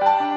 Bye.